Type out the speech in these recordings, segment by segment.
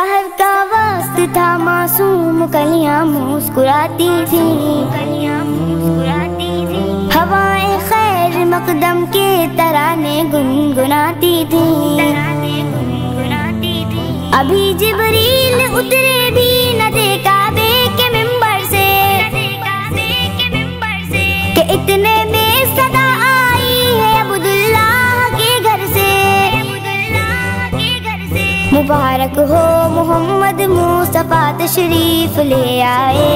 शहर का वास्त था मासूम, कलियाँ मुस्कुराती थी। कलियाँ मुस्कुराती थी हवाएँ खैर मकदम के तराने गुनगुनाती थी। तराने गुनगुनाती थी अभी जिबरील उतरे भी न देखा बे के मिंबर से। के इतने में सदा आई है अब्दुल्लाह के घर से। मुबारक हो मोहम्मद मुस्तफ़ा तशरीफ़ ले आए।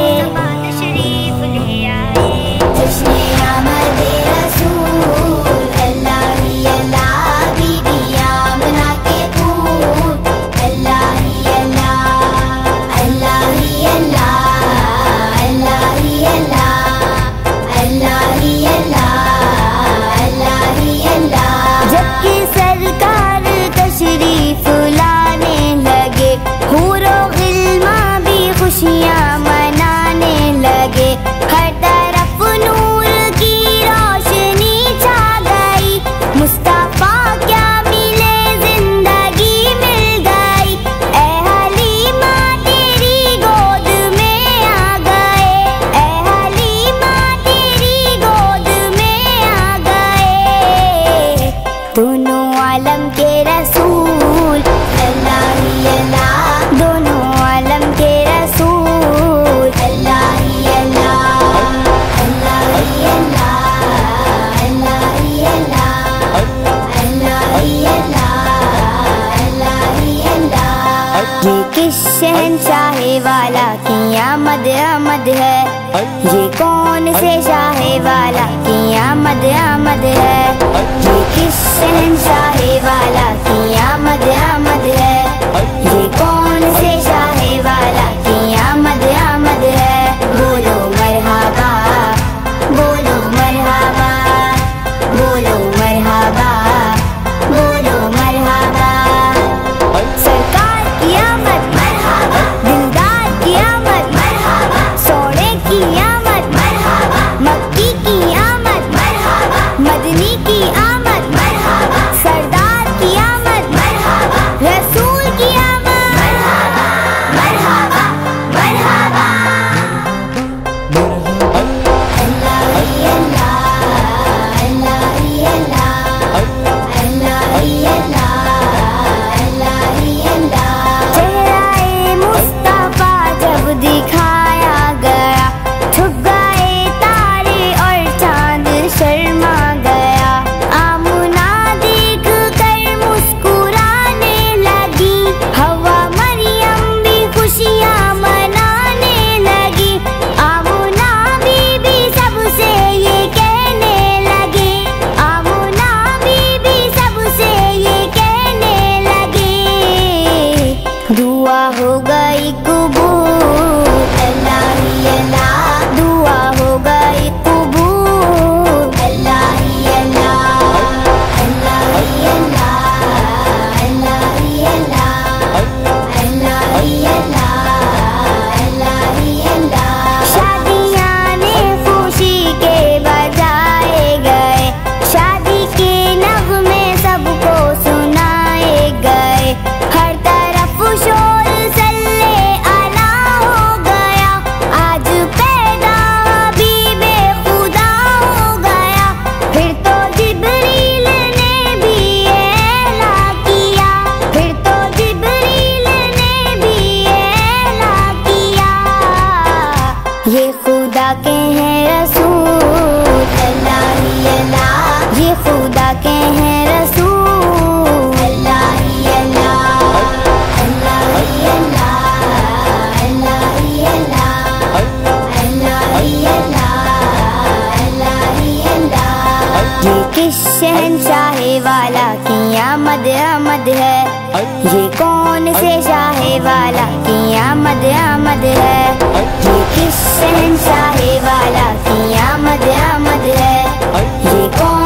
से शाहे वाला की आमद आमद है। ये किस शहनशाह आमद आमद है। ये कौन से शाहे वाला किया आमद आमद है? ये किस शहन शाहे वाला किया आमद आमद है? ये कौन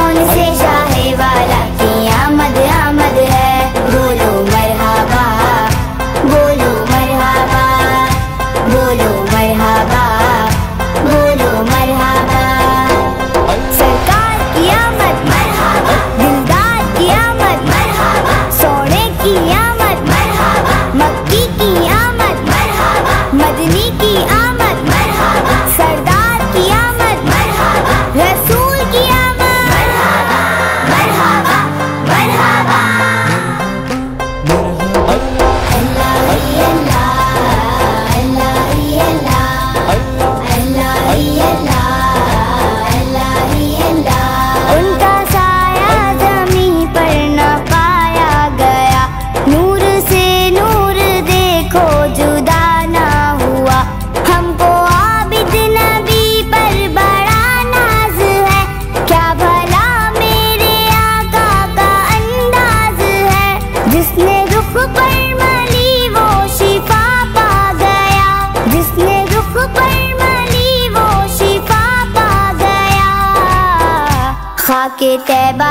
रुख पर मली वो शिफा जिसने रुख पर मली वो शिफा पा गया। खाके तैबा